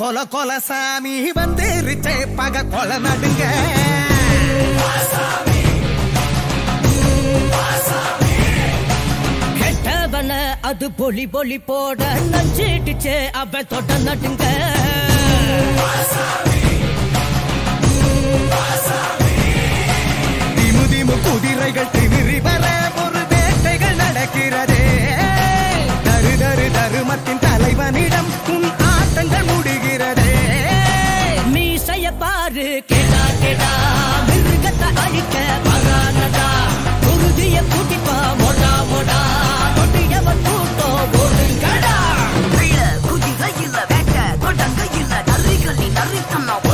கொல கொல சாமி வந்துருச்சே பக கொல நடுங்க. கெட்டவன அது பொலி பொலி போட நஞ்சிடுச்சே அவ தொட நடுங்க. திமு திமு குதிரைகள் திமிரி வர ஒரு வேட்டைகள் நடக்கிறதே. Come on.